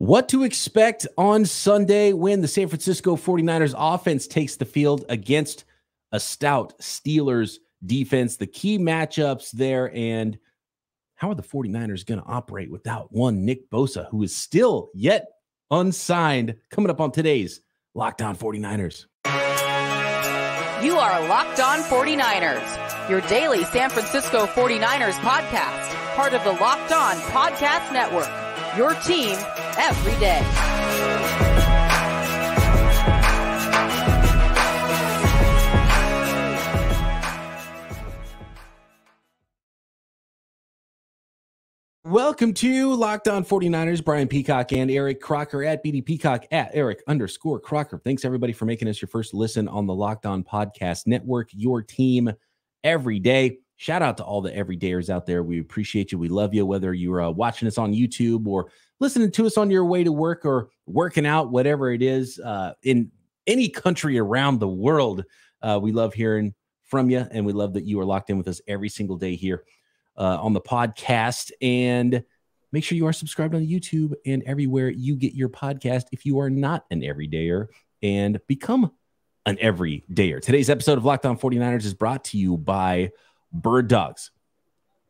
What to expect on Sunday when the San Francisco 49ers offense takes the field against a stout Steelers defense, the key matchups there, and how are the 49ers going to operate without one Nick Bosa, who is still yet unsigned, coming up on today's Locked On 49ers. You are Locked On 49ers, your daily San Francisco 49ers podcast, part of the Locked On Podcast Network. Your team every day. Welcome to Locked On 49ers. Brian Peacock and Eric Crocker at BD Peacock at Eric underscore Crocker. Thanks everybody for making us your first listen on the Locked On Podcast Network, your team every day. Shout out to all the everydayers out there. We appreciate you. We love you, whether you're uh, watching us on YouTube or listening to us on your way to work or working out, whatever it is, uh, in any country around the world. Uh, we love hearing from you, and we love that you are locked in with us every single day here uh, on the podcast. And make sure you are subscribed on YouTube and everywhere you get your podcast if you are not an everydayer and become an everydayer. Today's episode of Locked On 49ers is brought to you by Bird Dogs.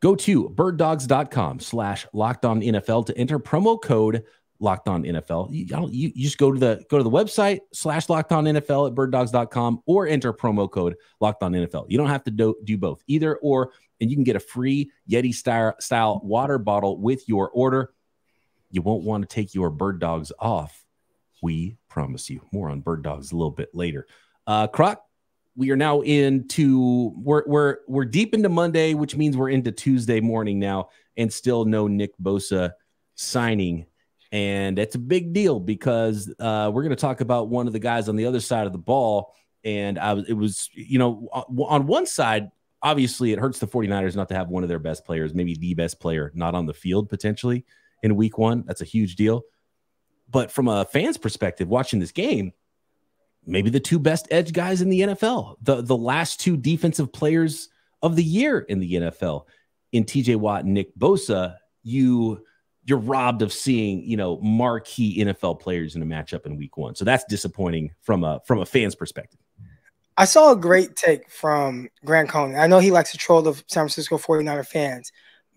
Go to birddogs.com slash locked on NFL to enter promo code locked on NFL. You, you, you, just go to the go to the website slash locked on NFL at birddogs.com or enter promo code locked on NFL. You don't have to do, do both either or, and you can get a free Yeti style, style water bottle with your order. You won't want to take your bird dogs off. We promise you. More on bird dogs a little bit later. Uh, Croc, we are now into we're we're we're deep into Monday, which means we're into Tuesday morning now, and still no Nick Bosa signing. And it's a big deal because uh, we're going to talk about one of the guys on the other side of the ball. And I was, it was, you know, on one side, obviously it hurts the 49ers not to have one of their best players, maybe the best player, not on the field potentially in week one. That's a huge deal. But from a fan's perspective, watching this game, maybe the two best edge guys in the NFL, the the last two defensive players of the year in the NFL, in TJ Watt and Nick Bosa, you you're robbed of seeing you know marquee NFL players in a matchup in Week One. So that's disappointing from a from a fan's perspective. I saw a great take from Grant Cohn. I know he likes to troll the San Francisco 49er fans,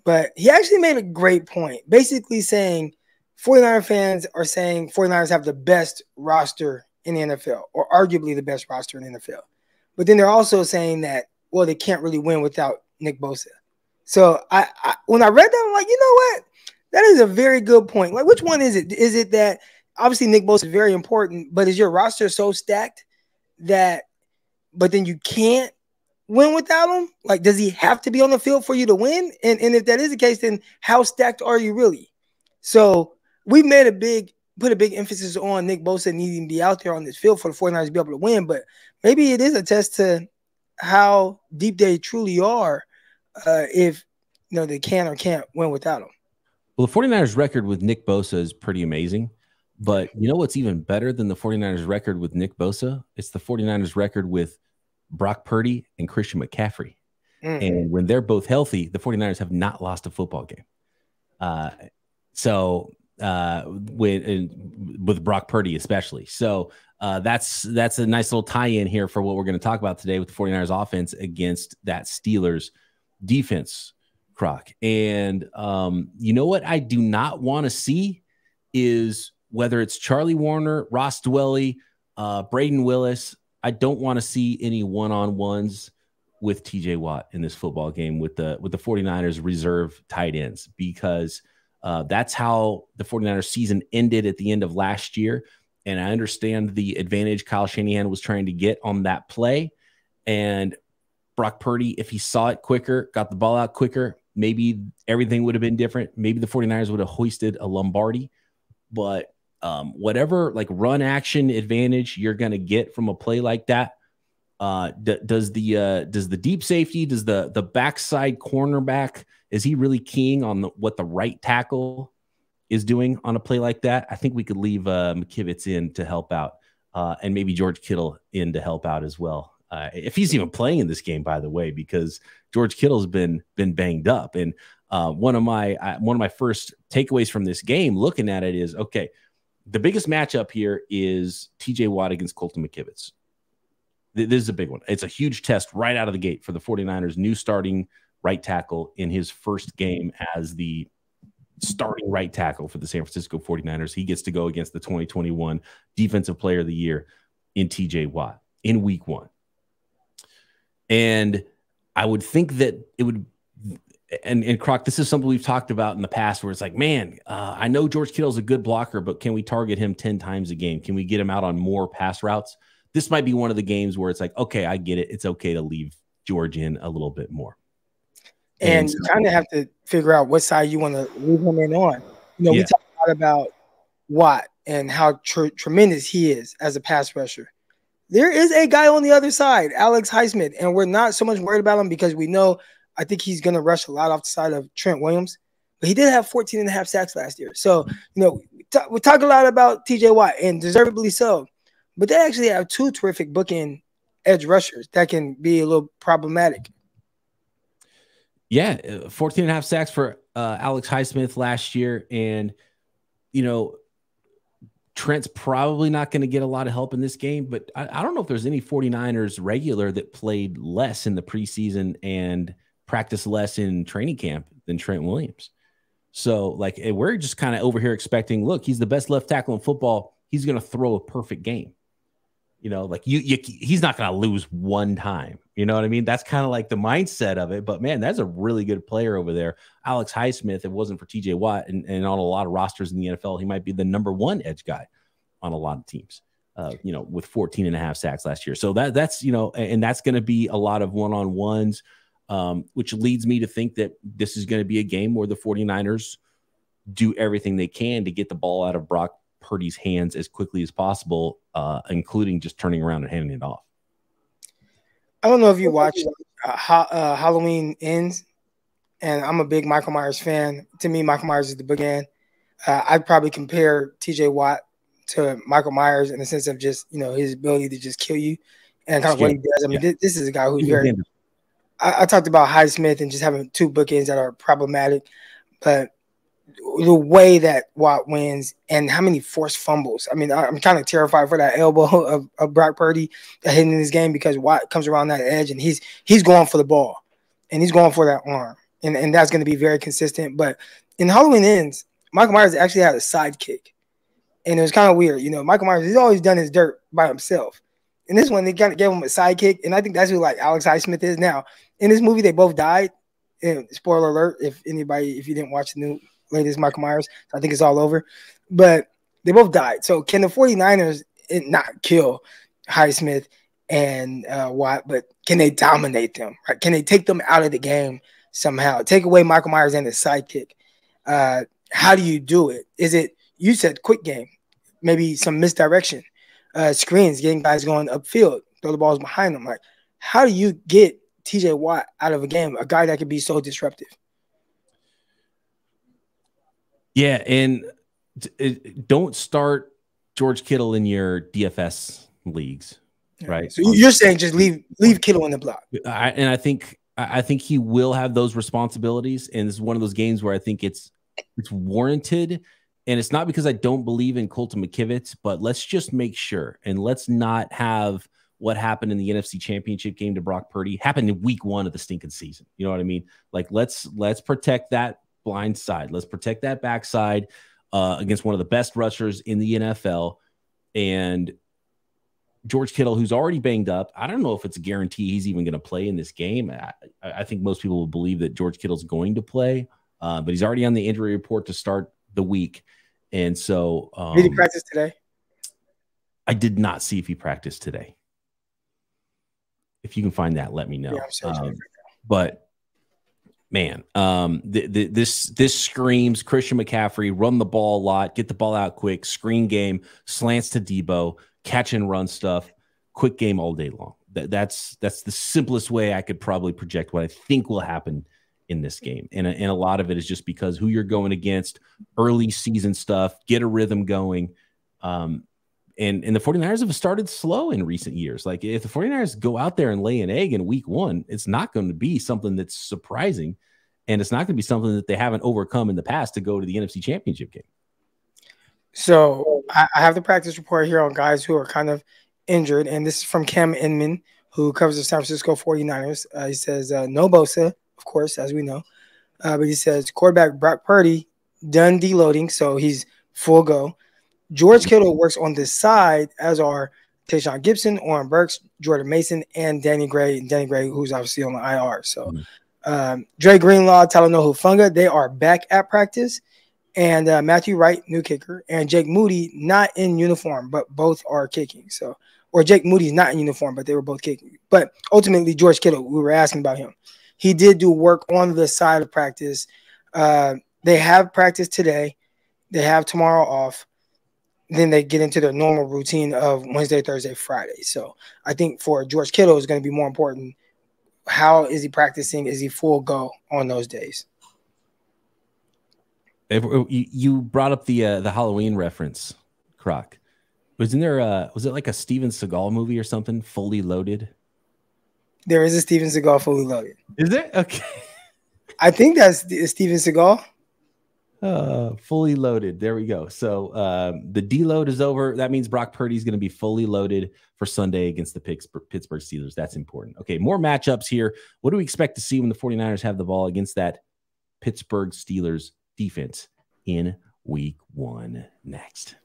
but he actually made a great point, basically saying 49er fans are saying 49ers have the best roster in the NFL, or arguably the best roster in the NFL. But then they're also saying that, well, they can't really win without Nick Bosa. So I, I when I read that, I'm like, you know what? That is a very good point. Like, which one is it? Is it that obviously Nick Bosa is very important, but is your roster so stacked that, but then you can't win without him? Like, does he have to be on the field for you to win? And and if that is the case, then how stacked are you really? So we've made a big put a big emphasis on Nick Bosa needing to be out there on this field for the 49ers to be able to win, but maybe it is a test to how deep they truly are uh, if you know they can or can't win without him. Well, the 49ers record with Nick Bosa is pretty amazing. But you know what's even better than the 49ers record with Nick Bosa? It's the 49ers record with Brock Purdy and Christian McCaffrey. Mm. And when they're both healthy, the 49ers have not lost a football game. Uh, so uh, with with Brock Purdy especially. So uh, that's that's a nice little tie-in here for what we're going to talk about today with the 49ers offense against that Steelers defense, Croc. And um, you know what I do not want to see is whether it's Charlie Woerner, Ross Dwelley, uh, Brayden Willis. I don't want to see any one-on-ones with TJ Watt in this football game with the with the 49ers reserve tight ends because – uh, that's how the 49ers season ended at the end of last year. And I understand the advantage Kyle Shanahan was trying to get on that play. And Brock Purdy, if he saw it quicker, got the ball out quicker, maybe everything would have been different. Maybe the 49ers would have hoisted a Lombardi. But um, whatever like run action advantage you're going to get from a play like that, uh, d- does the uh, does the deep safety, does the the backside cornerback, is he really keying on the, what the right tackle is doing on a play like that? I think we could leave uh, McKivitz in to help out, uh, and maybe George Kittle in to help out as well. Uh, if he's even playing in this game, by the way, because George Kittle's been been banged up, and uh, one of my uh, one of my first takeaways from this game, looking at it, is okay. The biggest matchup here is T.J. Watt against Colton McKivitz. This is a big one. It's a huge test right out of the gate for the 49ers, new starting right tackle in his first game as the starting right tackle for the San Francisco 49ers. He gets to go against the 2021 Defensive Player of the Year in TJ Watt in week one. And I would think that it would, and, and Croc, this is something we've talked about in the past where it's like, man, uh, I know George Kittle's a good blocker, but can we target him 10 times a game? Can we get him out on more pass routes? This might be one of the games where it's like, okay, I get it. It's okay to leave George in a little bit more. And, and you kind of have to figure out what side you want to leave him in on. You know, yeah. we talk a lot about Watt and how tr- tremendous he is as a pass rusher. There is a guy on the other side, Alex Highsmith, and we're not so much worried about him because we know I think he's going to rush a lot off the side of Trent Williams. But he did have 14 and a half sacks last year. So, you know, we talk, we talk a lot about TJ Watt and deservedly so. But they actually have two terrific bookend edge rushers that can be a little problematic. Yeah, uh, 14 and a half sacks for uh, Alex Highsmith last year. And, you know, Trent's probably not going to get a lot of help in this game, but I, I, don't know if there's any 49ers regular that played less in the preseason and practiced less in training camp than Trent Williams. So, like, eh, we're just kind of over here expecting look, he's the best left tackle in football. He's going to throw a perfect game. You know, like you, you he's not going to lose one time. You know what I mean? That's kind of like the mindset of it. But man, that's a really good player over there. Alex Highsmith, if it wasn't for TJ Watt and, and on a lot of rosters in the NFL, he might be the number one edge guy on a lot of teams. Uh, you know, with 14 and a half sacks last year. So that that's, you know, and that's going to be a lot of one-on-ones, um, which leads me to think that this is going to be a game where the 49ers do everything they can to get the ball out of Brock Purdy's hands as quickly as possible, uh, including just turning around and handing it off. I don't know if you watched uh, ha- uh, Halloween Ends, and I'm a big Michael Myers fan. To me, Michael Myers is the boogeyman. Uh, I'd probably compare T.J. Watt to Michael Myers in the sense of just you know his ability to just kill you and kind of what he does. I mean, yeah. this, this, is a guy who's very. I, I, talked about Highsmith and just having two bookends that are problematic, but the way that Watt wins and how many forced fumbles. I mean, I'm kind of terrified for that elbow of, of Brock Purdy hitting hit this game because Watt comes around that edge and he's he's going for the ball and he's going for that arm. And, and that's going to be very consistent. But in Halloween ends, Michael Myers actually had a sidekick. And it was kind of weird. You know, Michael Myers, he's always done his dirt by himself. In this one, they kind of gave him a sidekick. And I think that's who like Alex Highsmith is now. In this movie, they both died. And spoiler alert, if anybody, if you didn't watch the new latest Michael Myers. So I think it's all over. But they both died. So can the 49ers not kill Highsmith and uh, Watt, but can they dominate them? Right? Can they take them out of the game somehow? Take away Michael Myers and his sidekick. Uh, how do you do it? Is it you said quick game, maybe some misdirection, uh, screens, getting guys going upfield, throw the balls behind them. Like, how do you get TJ Watt out of a game, a guy that could be so disruptive? Yeah, and uh, don't start George Kittle in your DFS leagues, right? So you're saying just leave leave Kittle in the block. I, and I think I think he will have those responsibilities, and this is one of those games where I think it's it's warranted. And it's not because I don't believe in Colton McKivitz, but let's just make sure and let's not have what happened in the NFC Championship game to Brock Purdy happened in week one of the stinking season. You know what I mean? Like let's let's protect that blind side. Let's protect that backside uh, against one of the best rushers in the NFL. And George Kittle, who's already banged up, I don't know if it's a guarantee he's even going to play in this game. I, I, think most people will believe that George Kittle's going to play, uh, but he's already on the injury report to start the week. And so, um, did he practice today? I did not see if he practiced today. If you can find that, let me know. Yeah, um, but man, um, th- th- this this screams Christian McCaffrey run the ball a lot, get the ball out quick, screen game, slants to Deebo, catch and run stuff, quick game all day long. That, that's that's the simplest way I could probably project what I think will happen in this game, and and a lot of it is just because who you're going against, early season stuff, get a rhythm going. Um, and and the 49ers have started slow in recent years. Like if the 49ers go out there and lay an egg in week one, it's not going to be something that's surprising. and it's not going to be something that they haven't overcome in the past to go to the NFC Championship game. So I, have the practice report here on guys who are kind of injured, and this is from Cam Inman, who covers the San Francisco 49ers. Uh, he says, uh, no Bosa, of course, as we know. Uh, but he says, quarterback Brock Purdy done deloading, so he's full go. George Kittle works on the side, as are Tashaun Gipson, Oren Burks, Jordan Mason, and Danny Gray. Danny Gray, who's obviously on the IR. So mm-hmm. um, Dre Greenlaw, Talanoa Hufanga, they are back at practice. And uh, Matthew Wright, new kicker, and Jake Moody, not in uniform, but both are kicking. So, or Jake Moody's not in uniform, but they were both kicking. But ultimately, George Kittle, we were asking about him. He did do work on the side of practice. Uh, they have practice today. They have tomorrow off then they get into their normal routine of Wednesday, Thursday, Friday. So I think for George Kittle is going to be more important. How is he practicing? Is he full go on those days? You brought up the uh, the Halloween reference, Croc. Wasn't there a was it like a Steven Seagal movie or something? Fully loaded. There is a Steven Seagal fully loaded. Is there? Okay. I think that's Steven Seagal. Uh, fully loaded. There we go. So um, the deload is over. That means Brock Purdy is going to be fully loaded for Sunday against the Pittsburgh Steelers. That's important. Okay, more matchups here. What do we expect to see when the 49ers have the ball against that Pittsburgh Steelers defense in week one next?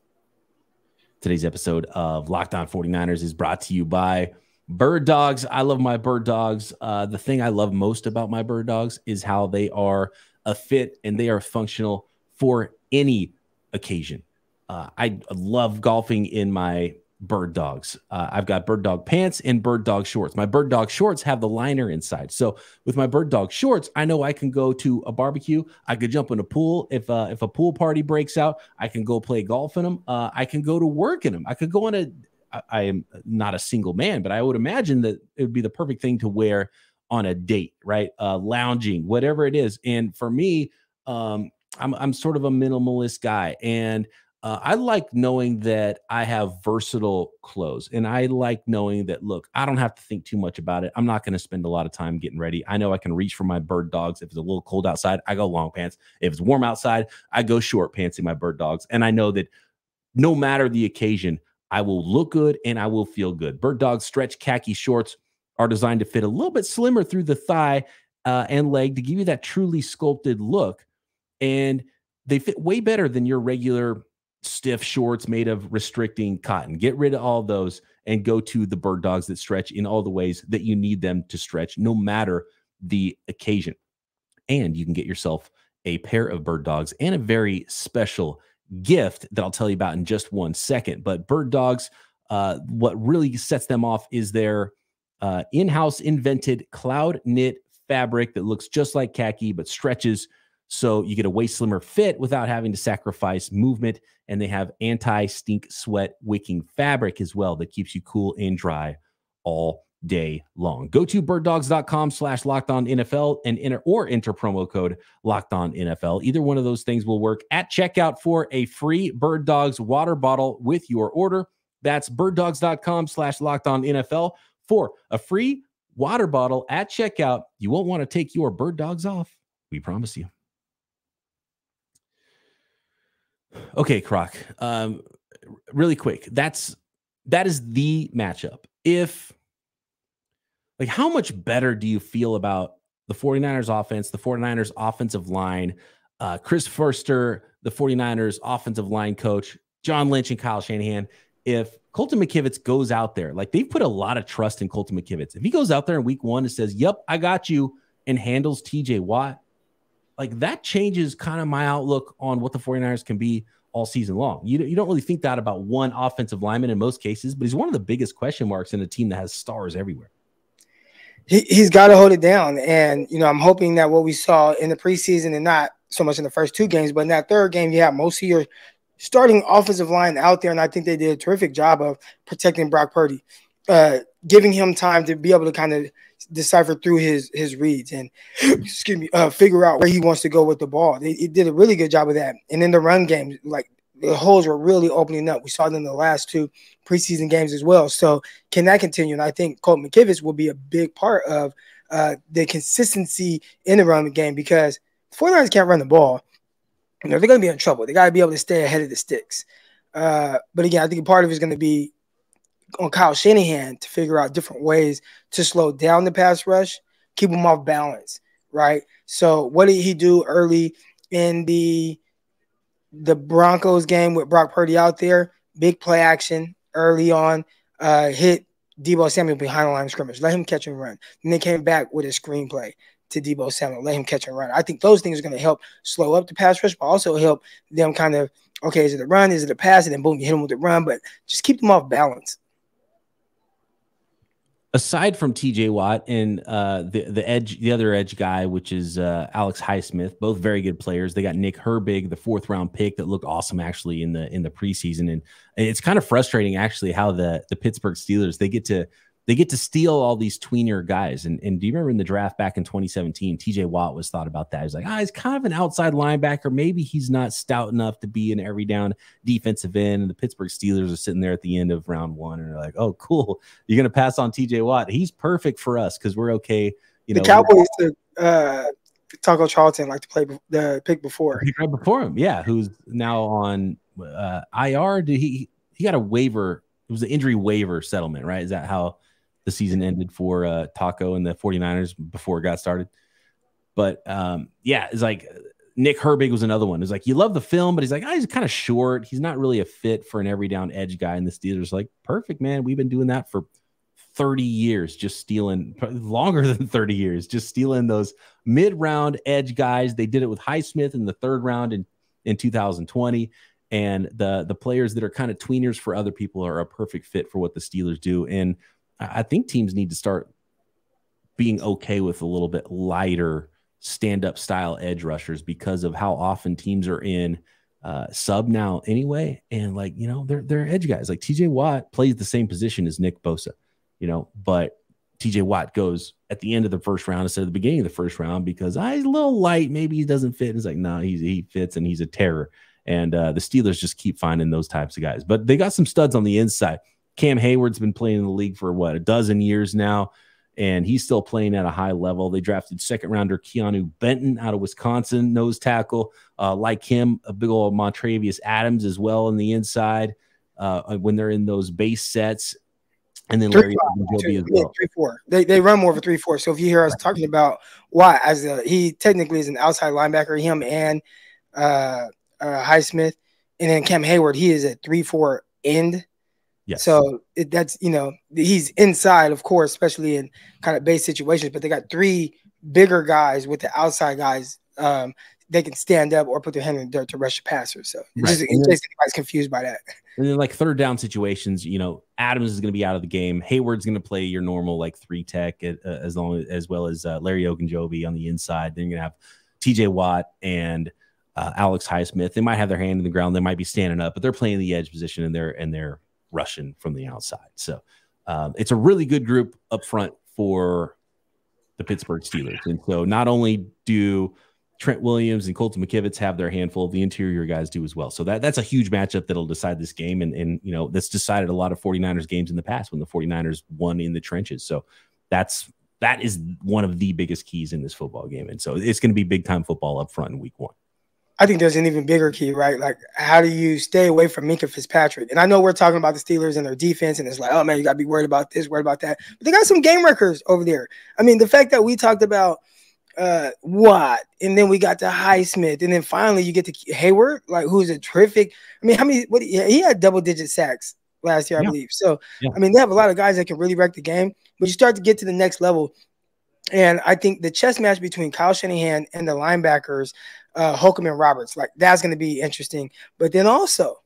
Today's episode of Locked On 49ers is brought to you by Bird Dogs. I love my Bird Dogs. Uh, the thing I love most about my Bird Dogs is how they are a fit and they are functional for any occasion. Uh, I love golfing in my bird dogs. Uh, I've got bird dog pants and bird dog shorts. My bird dog shorts have the liner inside. So with my bird dog shorts, I know I can go to a barbecue. I could jump in a pool. If uh, if a pool party breaks out, I can go play golf in them. Uh, I can go to work in them. I could go on a. I, I am not a single man, but I would imagine that it would be the perfect thing to wear on a date, right? Uh, lounging, whatever it is. And for me, um, I'm I'm sort of a minimalist guy, and uh, I like knowing that I have versatile clothes, and I like knowing that look, I don't have to think too much about it. I'm not going to spend a lot of time getting ready. I know I can reach for my bird dogs. If it's a little cold outside, I go long pants. If it's warm outside, I go short pants in my bird dogs, and I know that no matter the occasion, I will look good and I will feel good. Bird dogs stretch khaki shorts are designed to fit a little bit slimmer through the thigh uh, and leg to give you that truly sculpted look. And they fit way better than your regular stiff shorts made of restricting cotton. Get rid of all those and go to the bird dogs that stretch in all the ways that you need them to stretch, no matter the occasion. And you can get yourself a pair of bird dogs and a very special gift that I'll tell you about in just one second. But bird dogs, uh, what really sets them off is their uh, in-house invented cloud knit fabric that looks just like khaki but stretches so you get a way slimmer fit without having to sacrifice movement and they have anti-stink sweat wicking fabric as well that keeps you cool and dry all day long. Go to birddogs.com slash locked on NFL and enter or enter promo code locked on NFL. Either one of those things will work at checkout for a free Bird Dogs water bottle with your order. That's birddogs.com slash locked on NFL for a free water bottle at checkout. You won't want to take your bird dogs off. We promise you. Okay, Croc. Um, really quick. That's that is the matchup. If like how much better do you feel about the 49ers offense, the 49ers offensive line, uh, Chris Foerster, the 49ers offensive line coach, John Lynch and Kyle Shanahan, if Colton McKivitz goes out there, like they've put a lot of trust in Colton McKivitz. If he goes out there in week one and says, Yep, I got you, and handles TJ Watt, like that changes kind of my outlook on what the 49ers can be all season long. You, you don't really think that about one offensive lineman in most cases, but he's one of the biggest question marks in a team that has stars everywhere. He, he's got to hold it down. And, you know, I'm hoping that what we saw in the preseason and not so much in the first two games, but in that third game, you have most of your starting offensive line out there, and I think they did a terrific job of protecting Brock Purdy, uh, giving him time to be able to kind of decipher through his his reads and excuse me, uh, figure out where he wants to go with the ball. They, did a really good job of that. And in the run game, like the holes were really opening up. We saw them in the last two preseason games as well. So can that continue? And I think Colt McKivitz will be a big part of uh, the consistency in the run game because 49ers can't run the ball. You know, they're going to be in trouble. They got to be able to stay ahead of the sticks. Uh, but again, I think part of it is going to be on Kyle Shanahan to figure out different ways to slow down the pass rush, keep them off balance, right? So, what did he do early in the the Broncos game with Brock Purdy out there? Big play action early on, uh, hit Deebo Samuel behind the line of scrimmage, let him catch and run. And they came back with a screenplay to Deebo Samuel, let him catch and run. I think those things are going to help slow up the pass rush, but also help them kind of okay, is it a run? Is it a pass? And then boom, you hit them with the run, but just keep them off balance aside from TJ Watt and uh, the the edge, the other edge guy, which is uh, Alex Highsmith, both very good players. They got Nick Herbig, the fourth round pick, that looked awesome actually in the in the preseason, and it's kind of frustrating actually how the the Pittsburgh Steelers they get to they get to steal all these tweener guys. And, and do you remember in the draft back in 2017, TJ Watt was thought about that. He's like, ah, he's kind of an outside linebacker. Maybe he's not stout enough to be an every down defensive end. And the Pittsburgh Steelers are sitting there at the end of round one and they're like, oh, cool. You're going to pass on TJ Watt. He's perfect for us because we're okay. You the know, Cowboys took uh, Taco Charlton like to play the pick before. Right before him, yeah, who's now on uh, IR. Did he he got a waiver? It was an injury waiver settlement, right? Is that how the season ended for uh, Taco and the 49ers before it got started. But um, yeah, it's like Nick Herbig was another one. It's like you love the film, but he's like, oh, he's kind of short. He's not really a fit for an every down edge guy. And the Steelers like, perfect, man. We've been doing that for 30 years, just stealing longer than 30 years, just stealing those mid round edge guys. They did it with Highsmith in the third round in, in 2020. And the the players that are kind of tweeners for other people are a perfect fit for what the Steelers do. And I think teams need to start being okay with a little bit lighter stand up style edge rushers because of how often teams are in uh, sub now anyway. And like, you know, they're, they're edge guys. Like TJ Watt plays the same position as Nick Bosa, you know, but TJ Watt goes at the end of the first round instead of the beginning of the first round because ah, he's a little light. Maybe he doesn't fit. it's like, no, he's, he fits and he's a terror. And uh, the Steelers just keep finding those types of guys, but they got some studs on the inside. Cam Heyward's been playing in the league for what a dozen years now, and he's still playing at a high level. They drafted second rounder Keanu Benton out of Wisconsin, nose tackle. Uh, like him, a big old Montravius Adams as well on the inside uh, when they're in those base sets. And then Larry three, well. Three four. They, they run more of a three four. So if you hear us talking about why, as a, he technically is an outside linebacker, him and uh, uh, Highsmith, and then Cam Heyward, he is a three four end Yes. So it, that's you know he's inside, of course, especially in kind of base situations. But they got three bigger guys with the outside guys. Um, they can stand up or put their hand in the dirt to rush the passer. So right. just, in case anybody's confused by that. And then like third down situations, you know, Adams is going to be out of the game. Heyward's going to play your normal like three tech uh, as long as, as well as uh, Larry Ogunjobi on the inside. Then you're going to have T.J. Watt and uh, Alex Highsmith. They might have their hand in the ground. They might be standing up, but they're playing the edge position and they're and they're Russian from the outside. So um, it's a really good group up front for the Pittsburgh Steelers. And so not only do Trent Williams and Colton McKivitz have their handful, the interior guys do as well. So that, that's a huge matchup that'll decide this game. And, and, you know, that's decided a lot of 49ers games in the past when the 49ers won in the trenches. So that's, that is one of the biggest keys in this football game. And so it's going to be big time football up front in week one. I think there's an even bigger key, right? Like, how do you stay away from Minkah Fitzpatrick? And I know we're talking about the Steelers and their defense, and it's like, oh man, you got to be worried about this, worried about that. But they got some game wreckers over there. I mean, the fact that we talked about uh, Watt, and then we got to Highsmith, and then finally you get to Heyward, like who's a terrific. I mean, how many? What he had double digit sacks last year, I yeah. believe. So, yeah. I mean, they have a lot of guys that can really wreck the game. But you start to get to the next level, and I think the chess match between Kyle Shanahan and the linebackers uh, Holcomb and Roberts. Like that's going to be interesting. But then also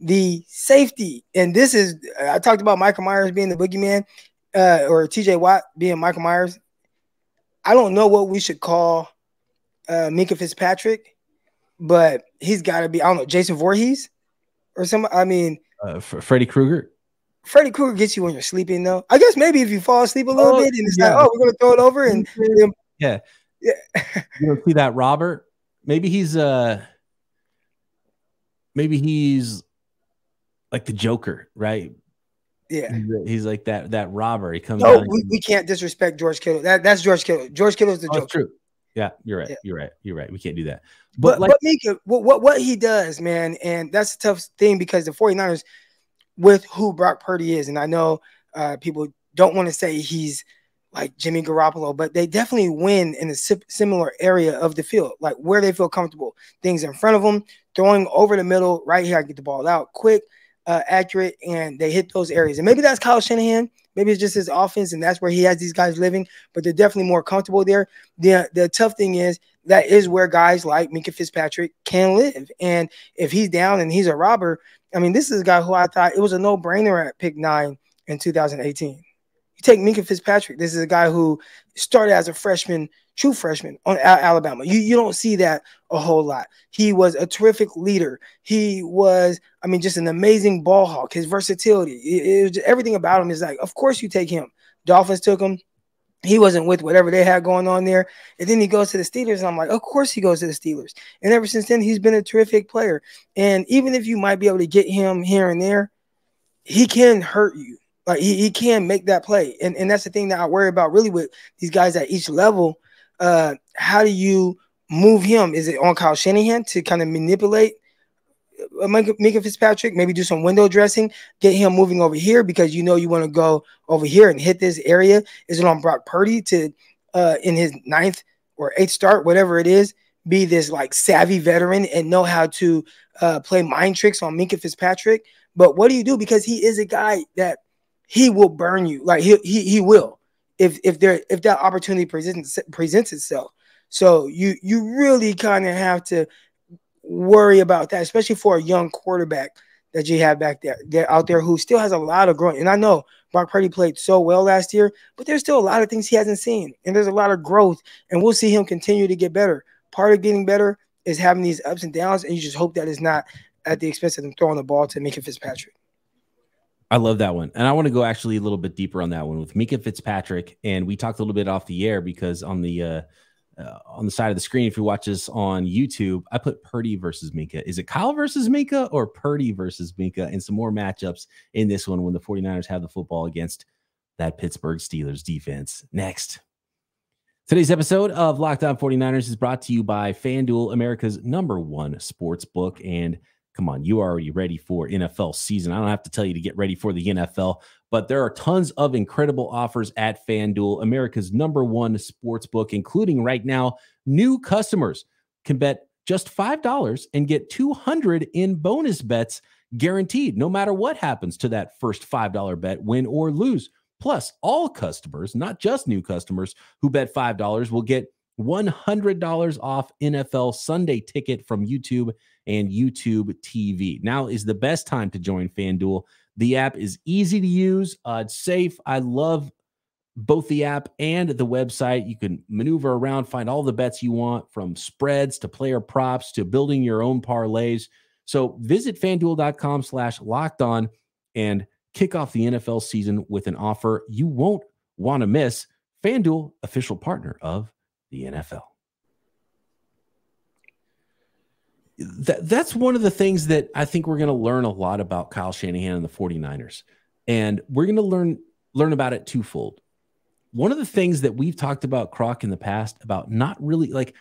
the safety, and this is I talked about Michael Myers being the boogeyman, uh, or T.J. Watt being Michael Myers. I don't know what we should call uh, Minkah Fitzpatrick, but he's got to be I don't know Jason Voorhees or some. I mean, uh, Freddy Krueger. Freddy Krueger gets you when you're sleeping, though. I guess maybe if you fall asleep a little oh, bit and it's yeah. like, oh, we're gonna throw it over, and yeah, yeah. you don't see that Robert maybe he's uh maybe he's like the Joker, right? Yeah, he's, like that that robber. He comes. No, we, we can't disrespect George Kittle. That that's George Kittle. George Kittle is the oh, joke. True. Yeah, you're right. Yeah. You're right. You're right. We can't do that. But, but like, but Minkah, what, what what he does, man, and that's a tough thing because the 49ers, with who Brock Purdy is, and I know uh, people don't want to say he's like Jimmy Garoppolo, but they definitely win in a similar area of the field, like where they feel comfortable. Things in front of them, throwing over the middle, right here, I get the ball out quick, uh, accurate, and they hit those areas. And maybe that's Kyle Shanahan. Maybe it's just his offense, and that's where he has these guys living. But they're definitely more comfortable there. The the tough thing is that is where guys like Minkah Fitzpatrick can live. And if he's down and he's a robber, I mean, this is a guy who I thought it was a no brainer at pick nine in 2018 take Minkah Fitzpatrick. This is a guy who started as a freshman, true freshman on Alabama. You you don't see that a whole lot. He was a terrific leader. He was, I mean, just an amazing ball hawk. His versatility, it, it everything about him is like, of course you take him. Dolphins took him. He wasn't with whatever they had going on there. And then he goes to the Steelers. And I'm like, of course he goes to the Steelers. And ever since then, he's been a terrific player. And even if you might be able to get him here and there, he can hurt you. Like he, he can make that play. And, and that's the thing that I worry about really with these guys at each level. Uh, how do you move him? Is it on Kyle Shanahan to kind of manipulate uh, Minkah Fitzpatrick, maybe do some window dressing, get him moving over here because you know you want to go over here and hit this area. Is it on Brock Purdy to uh, in his ninth or eighth start, whatever it is, be this like savvy veteran and know how to uh, play mind tricks on Minkah Fitzpatrick? But what do you do because he is a guy that he will burn you. Like he he he will if if there if that opportunity presents presents itself. So you you really kind of have to worry about that, especially for a young quarterback that you have back there, there out there who still has a lot of growing. And I know Brock Purdy played so well last year, but there's still a lot of things he hasn't seen, and there's a lot of growth, and we'll see him continue to get better. Part of getting better is having these ups and downs, and you just hope that it's not at the expense of them throwing the ball to Minkah Fitzpatrick. I love that one. And I want to go actually a little bit deeper on that one with Minkah Fitzpatrick. And we talked a little bit off the air because on the uh, uh, on the side of the screen, if you watch this on YouTube, I put Purdy versus Minkah. Is it Kyle versus Minkah or Purdy versus Minkah? And some more matchups in this one when the 49ers have the football against that Pittsburgh Steelers defense. Next. Today's episode of Locked On 49ers is brought to you by FanDuel, America's number one sports book. And come on, you are already ready for NFL season. I don't have to tell you to get ready for the NFL, but there are tons of incredible offers at FanDuel, America's number one sports book, including right now, new customers can bet just $5 and get 200 in bonus bets guaranteed, no matter what happens to that first $5 bet, win or lose. Plus, all customers, not just new customers who bet $5, will get $100 off NFL Sunday ticket from YouTube and YouTube TV. Now is the best time to join FanDuel. The app is easy to use, uh, it's safe. I love both the app and the website. You can maneuver around, find all the bets you want from spreads to player props to building your own parlays. So visit fanduel.com slash locked on and kick off the NFL season with an offer you won't want to miss. FanDuel, official partner of the NFL. That, that's one of the things that I think we're going to learn a lot about Kyle Shanahan and the 49ers. And we're going to learn learn about it twofold. One of the things that we've talked about Croc in the past about not really like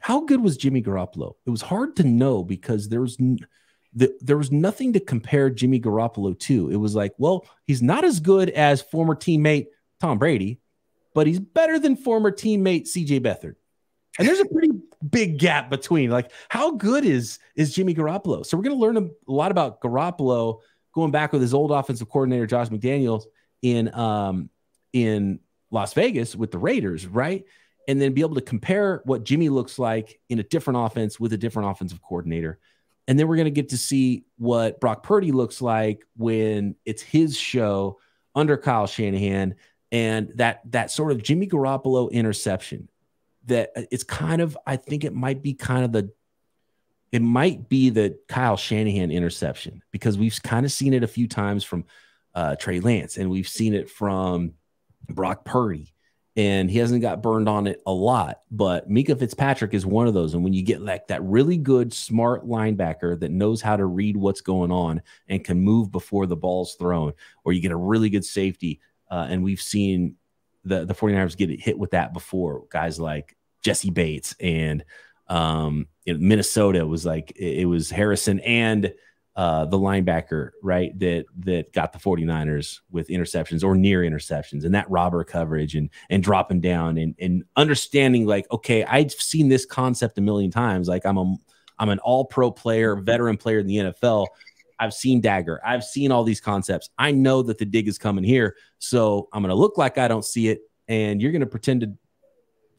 how good was Jimmy Garoppolo? It was hard to know because there was the, there was nothing to compare Jimmy Garoppolo to. It was like, well, he's not as good as former teammate Tom Brady, but he's better than former teammate CJ Beathard. And there's a pretty big gap between like how good is is Jimmy Garoppolo? So we're going to learn a lot about Garoppolo going back with his old offensive coordinator Josh McDaniels in um in Las Vegas with the Raiders, right? And then be able to compare what Jimmy looks like in a different offense with a different offensive coordinator. And then we're going to get to see what Brock Purdy looks like when it's his show under Kyle Shanahan and that that sort of Jimmy Garoppolo interception that it's kind of I think it might be kind of the it might be the Kyle Shanahan interception because we've kind of seen it a few times from uh, Trey Lance and we've seen it from Brock Purdy and he hasn't got burned on it a lot. But Minkah Fitzpatrick is one of those. And when you get like that really good, smart linebacker that knows how to read what's going on and can move before the ball's thrown, or you get a really good safety, uh, and we've seen the the 49ers get hit with that before, guys like Jessie Bates and um, Minnesota was like it was Harrison and uh, the linebacker, right, that that got the 49ers with interceptions or near interceptions and that robber coverage and and dropping down and and understanding like, okay, I've seen this concept a million times. Like I'm a I'm an all pro player, veteran player in the NFL. I've seen dagger. I've seen all these concepts. I know that the dig is coming here. So I'm going to look like I don't see it. And you're going to pretend to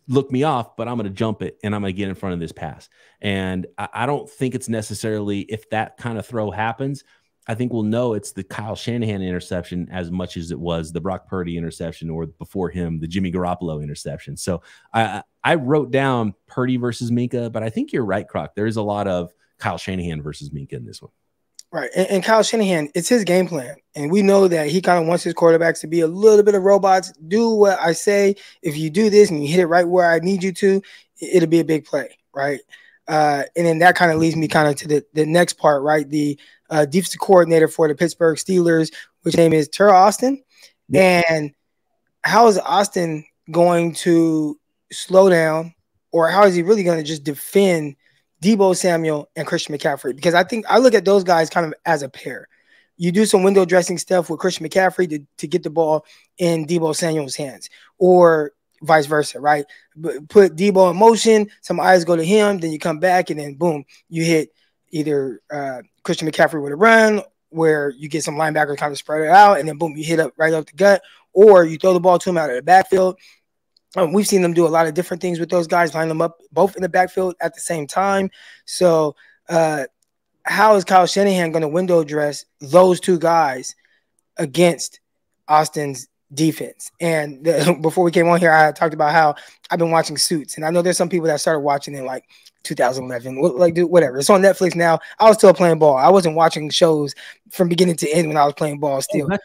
look me off, but I'm going to jump it and I'm going to get in front of this pass. And I, I, don't think it's necessarily if that kind of throw happens. I think we'll know it's the Kyle Shanahan interception as much as it was the Brock Purdy interception or before him the Jimmy Garoppolo interception. So I I wrote down Purdy versus Minkah, but I think you're right, Croc. There is a lot of Kyle Shanahan versus Minkah in this one. Right. And, and, Kyle Shanahan, it's his game plan. And we know that he kind of wants his quarterbacks to be a little bit of robots. Do what I say. If you do this and you hit it right where I need you to, it'll be a big play. Right. Uh, and then that kind of leads me kind of to the, the next part, right? The uh, defensive coordinator for the Pittsburgh Steelers, which name is Teryl Austin. Yeah. And how is Austin going to slow down, or how is he really going to just defend Deebo Samuel and Christian McCaffrey because I think I look at those guys kind of as a pair. You do some window dressing stuff with Christian McCaffrey to, to get the ball in Deebo Samuel's hands, or vice versa, right? But Put Deebo in motion, some eyes go to him, then you come back, and then boom, you hit either uh, Christian McCaffrey with a run where you get some linebackers kind of spread it out, and then boom, you hit up right up the gut, or you throw the ball to him out of the backfield um, we've seen them do a lot of different things with those guys, line them up both in the backfield at the same time. So, uh, how is Kyle Shanahan going to window dress those two guys against Austin's defense? And the, before we came on here, I talked about how I've been watching Suits, and I know there's some people that started watching it like 2011, like dude, whatever. It's on Netflix now. I was still playing ball. I wasn't watching shows from beginning to end when I was playing ball. Still, oh,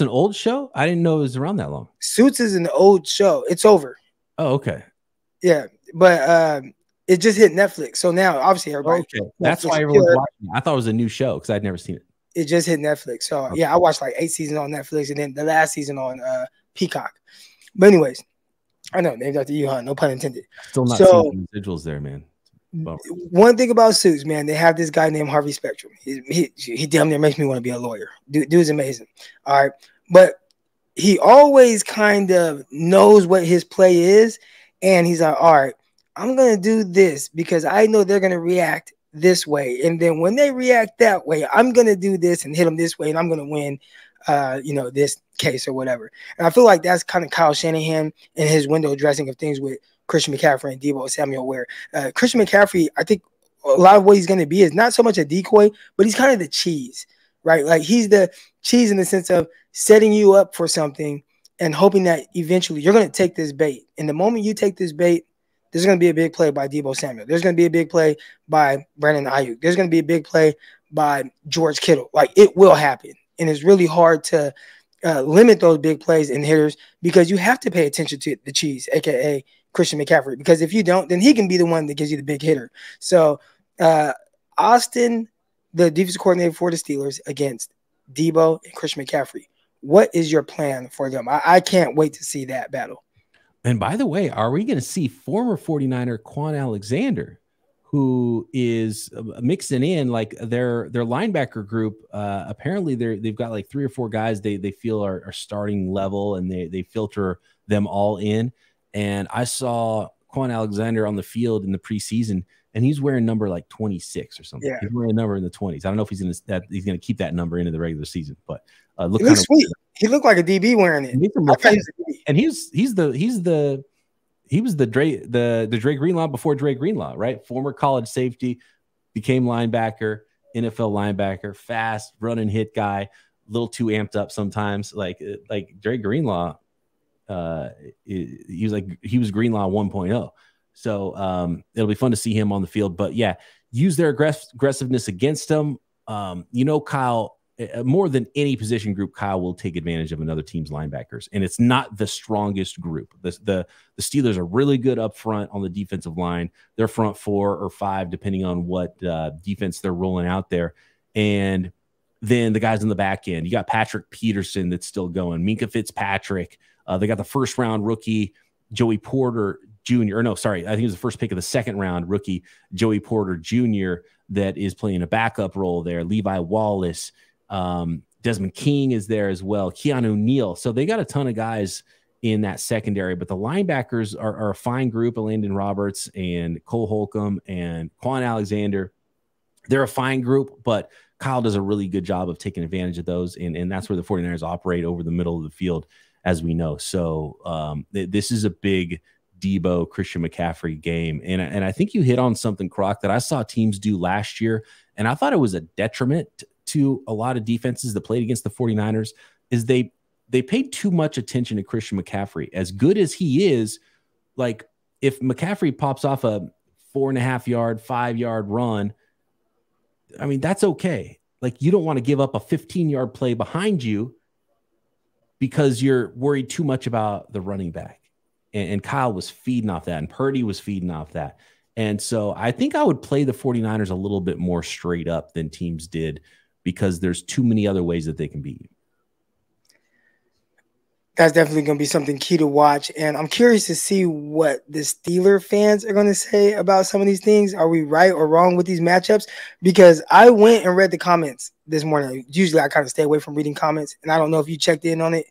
an old show. I didn't know it was around that long. Suits is an old show. It's over. Oh, okay. Yeah, but um, it just hit Netflix. So now, obviously, everybody. Okay, that's why everyone's watching. I thought it was a new show because I'd never seen it. It just hit Netflix. So okay. yeah, I watched like eight seasons on Netflix, and then the last season on uh, Peacock. But anyways, I know named after you, huh? No pun intended. Still not so, seeing residuals there, man. One thing about Suits, man, they have this guy named Harvey Spectrum. He, he, he damn near makes me want to be a lawyer. Dude, dude's amazing. All right. But he always kind of knows what his play is. And he's like, all right, I'm going to do this because I know they're going to react this way. And then when they react that way, I'm going to do this and hit them this way and I'm going to win, uh, you know, this case or whatever. And I feel like that's kind of Kyle Shanahan and his window dressing of things with Christian McCaffrey and Deebo Samuel, where uh, Christian McCaffrey, I think a lot of what he's going to be is not so much a decoy, but he's kind of the cheese, right? Like he's the cheese in the sense of setting you up for something and hoping that eventually you're going to take this bait. And the moment you take this bait, there's going to be a big play by Deebo Samuel. There's going to be a big play by Brandon Aiyuk. There's going to be a big play by George Kittle. Like it will happen. And it's really hard to uh, limit those big plays and hitters because you have to pay attention to the cheese, aka Christian McCaffrey. Because if you don't, then he can be the one that gives you the big hitter. So uh, Austin, the defensive coordinator for the Steelers, against Deebo and Christian McCaffrey. What is your plan for them? I, I can't wait to see that battle. And by the way, are we going to see former 49er Kwon Alexander, who is uh, mixing in like their their linebacker group? Uh, apparently, they're they've got like three or four guys they they feel are, are starting level, and they they filter them all in. And I saw Kwon Alexander on the field in the preseason, and he's wearing number like 26 or something. Yeah. He's wearing a number in the 20s. I don't know if he's gonna that he's gonna keep that number into the regular season, but uh, look he looks sweet. He looked like a DB wearing it. And he's he's the he's the he was the Dre the the Dre Greenlaw before Dre Greenlaw, right? Former college safety, became linebacker, NFL linebacker, fast running hit guy, a little too amped up sometimes. Like like Dre Greenlaw, uh, he was like he was Greenlaw 1.0. So um, it'll be fun to more than any position group, Kyle will take advantage of another team's linebackers, and it's not the strongest group. The the, the Steelers are really good up front on the defensive line. Their front four or five, depending on what uh, defense they're rolling out there, and then the guys in the back end. You got Patrick Peterson that's still going. Minkah Fitzpatrick. Uh, they got the first round rookie Joey Porter Jr. Or no, sorry, I think it was the first pick of the second round rookie Joey Porter Jr. that is playing a backup role there. Levi Wallace. Um, Desmond King is there as well. Keanu Neal. So they got a ton of guys in that secondary, but the linebackers are, are a fine group. of Landon Roberts and Cole Holcomb and Kwon Alexander. They're a fine group, but Kyle does a really good job of taking advantage of those. And, and that's where the 49ers operate over the middle of the field, as we know. So um, th- this is a big Deebo Christian McCaffrey game. And, and I think you hit on something, Croc, that I saw teams do last year. And I thought it was a detriment to a lot of defenses that played against the 49ers is they they paid too much attention to Christian McCaffrey. As good as he is, like if McCaffrey pops off a four and a half yard, five yard run, I mean, that's okay. Like you don't want to give up a 15 yard play behind you because you're worried too much about the running back. And, and Kyle was feeding off that, and Purdy was feeding off that. And so I think I would play the 49ers a little bit more straight up than teams did because there's too many other ways that they can beat you. That's definitely going to be something key to watch. And I'm curious to see what the Steeler fans are going to say about some of these things. Are we right or wrong with these matchups? Because I went and read the comments this morning. Usually I kind of stay away from reading comments. And I don't know if you checked in on it.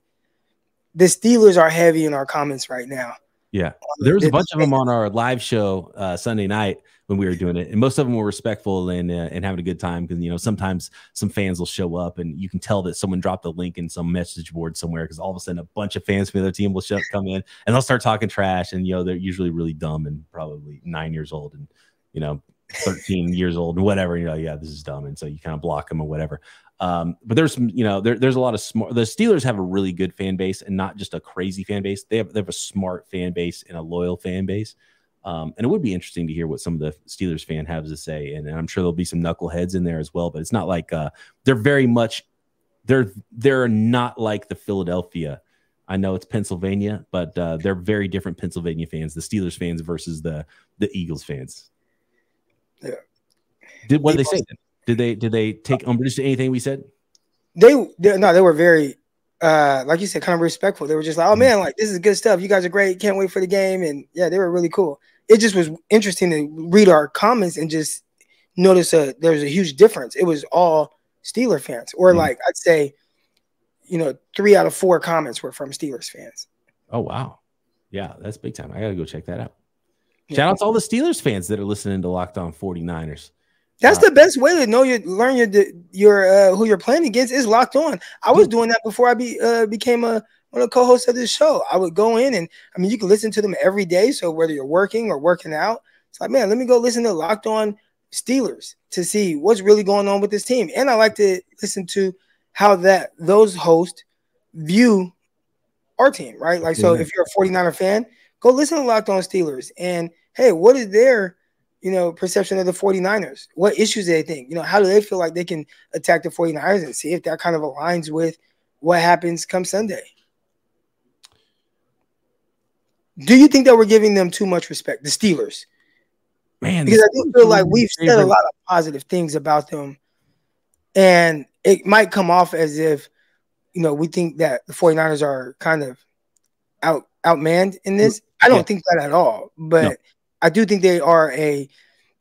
The Steelers are heavy in our comments right now. Yeah. There was a bunch of them on our live show uh, Sunday night when we were doing it, and most of them were respectful and uh, and having a good time because you know sometimes some fans will show up and you can tell that someone dropped a link in some message board somewhere because all of a sudden a bunch of fans from the other team will show, come in and they'll start talking trash and you know they're usually really dumb and probably nine years old and you know 13 years old and whatever you know yeah this is dumb and so you kind of block them or whatever um, but there's some, you know, there, there's a lot of smart. The Steelers have a really good fan base and not just a crazy fan base. They have they have a smart fan base and a loyal fan base. Um, and it would be interesting to hear what some of the Steelers fan has to say. And, and, I'm sure there'll be some knuckleheads in there as well. But it's not like uh, they're very much they're they're not like the Philadelphia. I know it's Pennsylvania, but uh, they're very different Pennsylvania fans, the Steelers fans versus the the Eagles fans. Yeah. Did what did they say? Did they did they take umbrage to anything we said? They, they no, they were very uh, like you said, kind of respectful. They were just like, "Oh man, like this is good stuff. You guys are great. Can't wait for the game." And yeah, they were really cool it just was interesting to read our comments and just notice a there's a huge difference. It was all Steeler fans, or mm-hmm. like I'd say, you know, three out of four comments were from Steelers fans. Oh wow, yeah, that's big time. I gotta go check that out. Yeah. Shout out to all the Steelers fans that are listening to Locked On 49ers. That's uh, the best way to know you learn your your uh, who you're playing against is locked on. I was doing that before I be uh, became a one of the co-hosts of this show. I would go in and I mean you can listen to them every day. So whether you're working or working out, it's like, man, let me go listen to Locked On Steelers to see what's really going on with this team. And I like to listen to how that those hosts view our team, right? Like, so if you're a 49er fan, go listen to Locked On Steelers. And hey, what is their you know perception of the 49ers? What issues do they think? You know, how do they feel like they can attack the 49ers and see if that kind of aligns with what happens come Sunday? Do you think that we're giving them too much respect, the Steelers? Man, because I do feel like we've said a lot of positive things about them, and it might come off as if you know we think that the 49ers are kind of out outmanned in this. I don't yeah. think that at all, but no. I do think they are a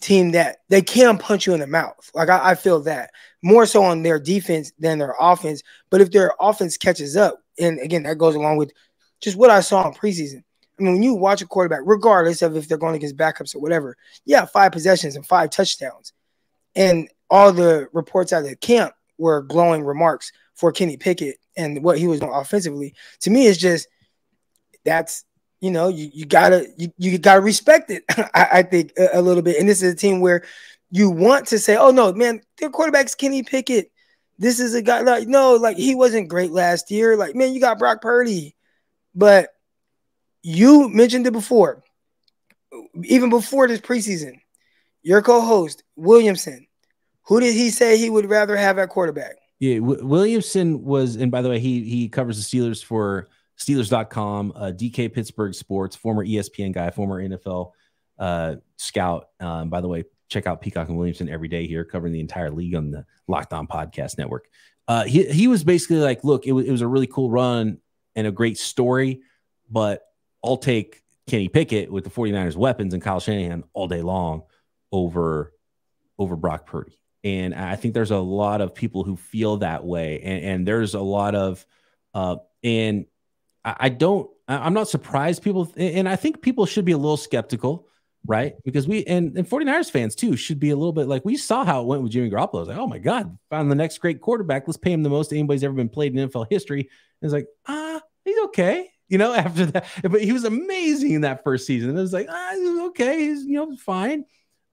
team that they can punch you in the mouth. Like I, I feel that more so on their defense than their offense. But if their offense catches up, and again that goes along with just what I saw in preseason I mean, when you watch a quarterback, regardless of if they're going against backups or whatever, yeah, five possessions and five touchdowns. And all the reports out of the camp were glowing remarks for Kenny Pickett and what he was doing offensively. To me, it's just that's you know, you, you gotta you, you gotta respect it, I, I think a, a, little bit. And this is a team where you want to say, oh no, man, their quarterback's Kenny Pickett. This is a guy like no, like he wasn't great last year. Like, man, you got Brock Purdy. But you mentioned it before, even before this preseason. Your co-host Williamson, who did he say he would rather have at quarterback? Yeah, w- Williamson was, and by the way, he he covers the Steelers for Steelers.com, uh, DK Pittsburgh Sports, former ESPN guy, former NFL uh, scout. Um, by the way, check out Peacock and Williamson every day here, covering the entire league on the Locked On Podcast Network. Uh, he he was basically like, look, it was, it was a really cool run and a great story, but I'll take Kenny Pickett with the 49ers weapons and Kyle Shanahan all day long over over Brock Purdy. And I think there's a lot of people who feel that way. And, and there's a lot of, uh, and I, I don't, I'm not surprised people, and I think people should be a little skeptical, right? Because we, and, and 49ers fans too, should be a little bit like, we saw how it went with Jimmy Garoppolo. was like, oh my God, found the next great quarterback. Let's pay him the most anybody's ever been played in NFL history. And it's like, ah, he's okay. You know, after that, but he was amazing in that first season. It was like, ah, okay, he's, you know, fine.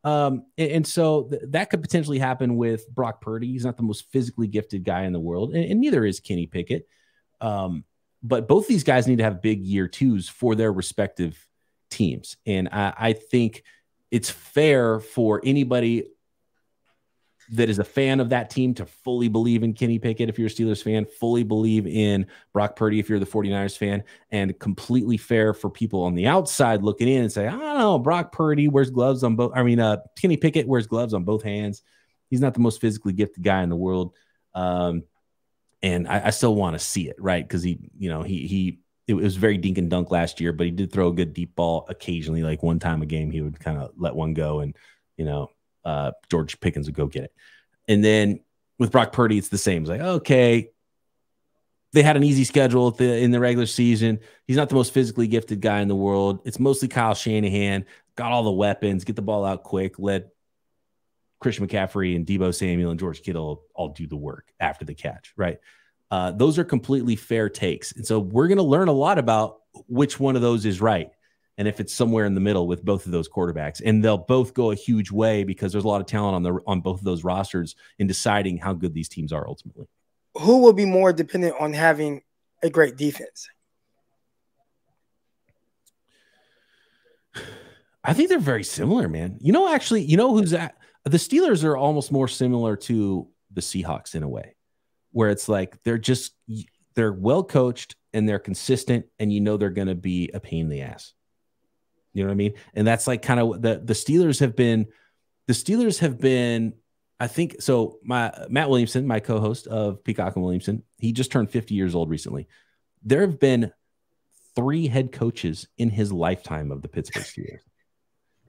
Um, and, and so th- that could potentially happen with Brock Purdy. He's not the most physically gifted guy in the world, and, and neither is Kenny Pickett. Um, but both these guys need to have big year twos for their respective teams. And I, I think it's fair for anybody that is a fan of that team to fully believe in Kenny Pickett if you're a Steelers fan, fully believe in Brock Purdy if you're the 49ers fan, and completely fair for people on the outside looking in and say, I don't know, Brock Purdy wears gloves on both. I mean, uh, Kenny Pickett wears gloves on both hands. He's not the most physically gifted guy in the world. Um, and I, I still want to see it, right? Because he, you know, he, he, it was very dink and dunk last year, but he did throw a good deep ball occasionally. Like one time a game, he would kind of let one go and, you know, uh, George Pickens would go get it. And then with Brock Purdy, it's the same. It's like, okay, they had an easy schedule the, in the regular season. He's not the most physically gifted guy in the world. It's mostly Kyle Shanahan, got all the weapons, get the ball out quick, let Christian McCaffrey and Deebo Samuel and George Kittle all do the work after the catch, right? Uh, those are completely fair takes. And so we're going to learn a lot about which one of those is right and if it's somewhere in the middle with both of those quarterbacks. And they'll both go a huge way because there's a lot of talent on the on both of those rosters in deciding how good these teams are ultimately. Who will be more dependent on having a great defense? I think they're very similar man. You know actually you know who's at the steelers are almost more similar to the seahawks in a way where it's like they're just they're well coached and they're consistent and you know they're going to be a pain in the ass you know what I mean? And that's like kind of the the Steelers have been the Steelers have been I think so my Matt Williamson, my co-host of Peacock and Williamson, he just turned 50 years old recently. There have been three head coaches in his lifetime of the Pittsburgh Steelers.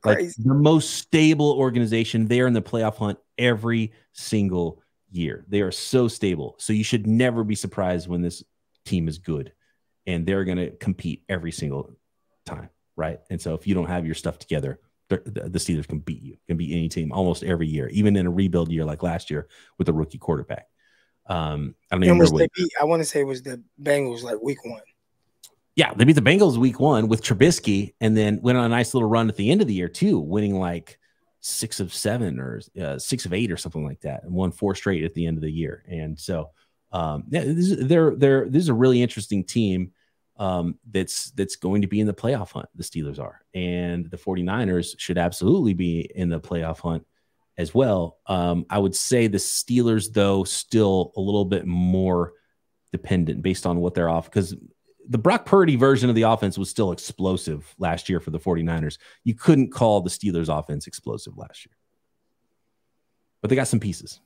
like the most stable organization. They are in the playoff hunt every single year. They are so stable. So you should never be surprised when this team is good and they're going to compete every single time right? And so if you don't have your stuff together, the, the Steelers can beat you, can beat any team almost every year, even in a rebuild year like last year with a rookie quarterback. Um, I don't even remember. What, beat, I want to say it was the Bengals like week one. Yeah, they beat the Bengals week one with Trubisky, and then went on a nice little run at the end of the year too, winning like six of seven or uh, six of eight or something like that, and won four straight at the end of the year. And so, um, yeah, this is, they're they're this is a really interesting team um, that's that's going to be in the playoff hunt. The Steelers are, and the 49ers should absolutely be in the playoff hunt as well. Um, I would say the Steelers, though, still a little bit more dependent based on what they're off because the Brock Purdy version of the offense was still explosive last year for the 49ers. You couldn't call the Steelers offense explosive last year. But they got some pieces.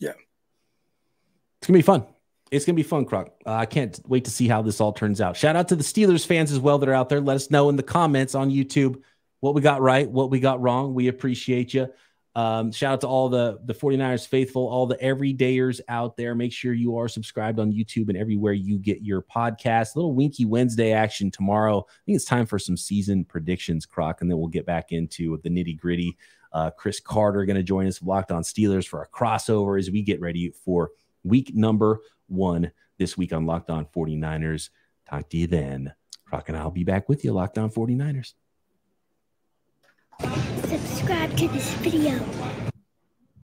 Yeah. It's going to be fun it's gonna be fun, Croc. Uh, I can't wait to see how this all turns out. Shout out to the Steelers fans as well that are out there. Let us know in the comments on YouTube what we got right, what we got wrong. We appreciate you. Um, shout out to all the the 49ers faithful, all the everydayers out there. Make sure you are subscribed on YouTube and everywhere you get your podcast. Little Winky Wednesday action tomorrow. I think it's time for some season predictions, Croc, and then we'll get back into the nitty gritty. Uh, Chris Carter going to join us, Locked On Steelers, for a crossover as we get ready for week number one this week on Locked On 49ers. Talk to you then. Rock and I'll be back with you, Locked On 49ers. Subscribe to this video.